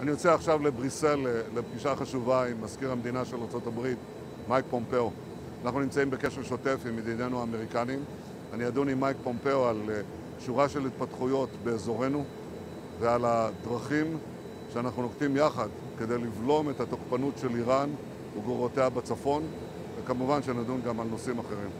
אני יוצא עכשיו לבריסל לפגישה חשובה עם מזכיר המדינה של ארה"ב, מייק פומפאו. אנחנו נמצאים בקשר שוטף עם ידידינו האמריקנים. אני אדון עם מייק פומפאו על אה, שורה של התפתחויות באזורנו ועל הדרכים שאנחנו נוקטים יחד כדי לבלום את התוקפנות של איראן וגרורותיה בצפון, וכמובן שנדון גם על נושאים אחרים.